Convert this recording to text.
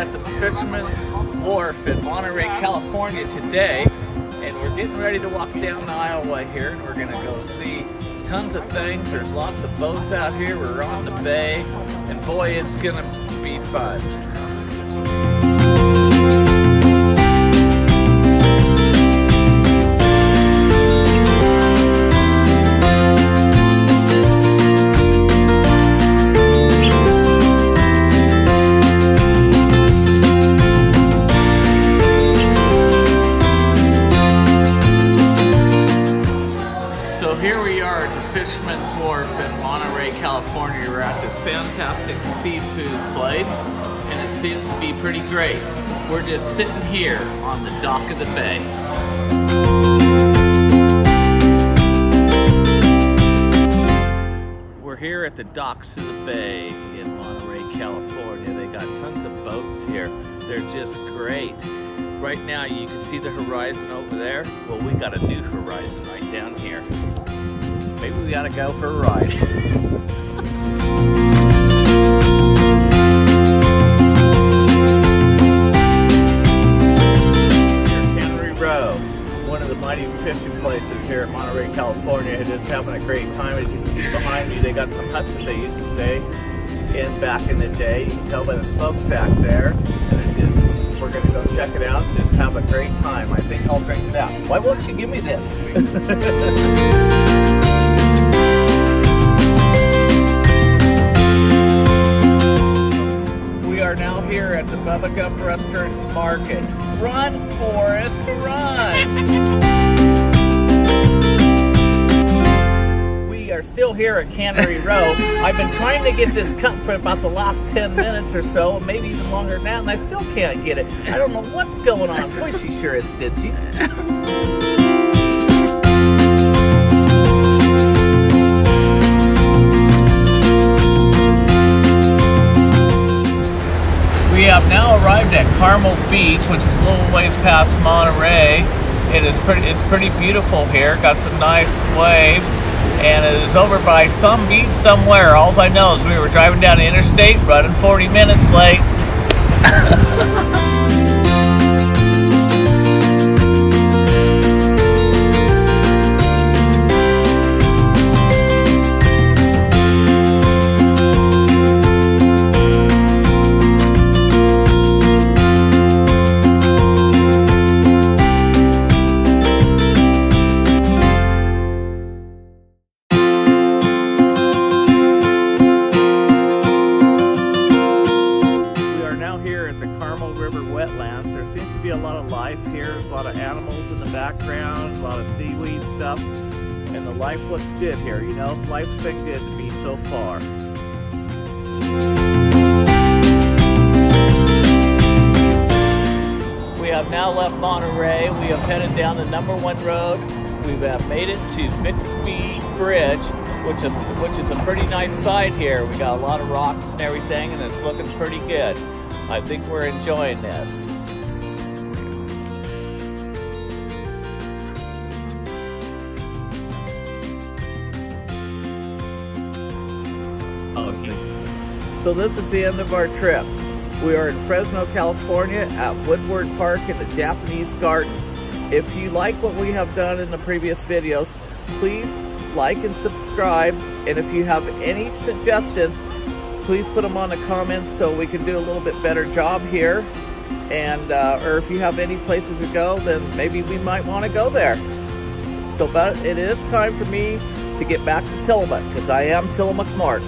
at the Fisherman's Wharf in Monterey, California today, and we're getting ready to walk down the aisleway here, and we're gonna go see tons of things. There's lots of boats out here. We're on the bay, and boy, it's gonna be fun. Wharf in Monterey, California. We're at this fantastic seafood place, and it seems to be pretty great. We're just sitting here on the dock of the bay. We're here at the docks of the bay in Monterey, California. They got tons of boats here. They're just great. Right now you can see the horizon over there. Well, we got a new horizon right down here. Maybe we gotta go for a ride. Cannery Row, one of the mighty fishing places here in Monterey, California. It is having a great time. As you can see behind me, they got some huts that they used to stay in back in the day. You can tell by the smoke smokestack there. And we're going to go check it out and just have a great time. I think I'll drink that. Why won't you give me this? here at the Bubba Gump Restaurant Market. Run, Forrest, run! We are still here at Cannery Row. I've been trying to get this cut for about the last 10 minutes or so, maybe even longer now, and I still can't get it. I don't know what's going on. Boy, she sure is stingy. Arrived at Carmel Beach, which is a little ways past Monterey. It is pretty. It's pretty beautiful here. Got some nice waves, and it is over by some beach somewhere. All I know is we were driving down the interstate, running 40 minutes late. lot of animals in the background, a lot of seaweed stuff, and the life looks good here. You know, life's been good to me so far. We have now left Monterey. We have headed down the number one road. We have made it to Bixby Bridge, which is, which is a pretty nice site here. We got a lot of rocks and everything, and it's looking pretty good. I think we're enjoying this. So this is the end of our trip. We are in Fresno, California at Woodward Park in the Japanese Gardens. If you like what we have done in the previous videos, please like and subscribe. And if you have any suggestions, please put them on the comments so we can do a little bit better job here. And, uh, or if you have any places to go, then maybe we might want to go there. So, but it is time for me to get back to Tillamook because I am Tillamook Mark.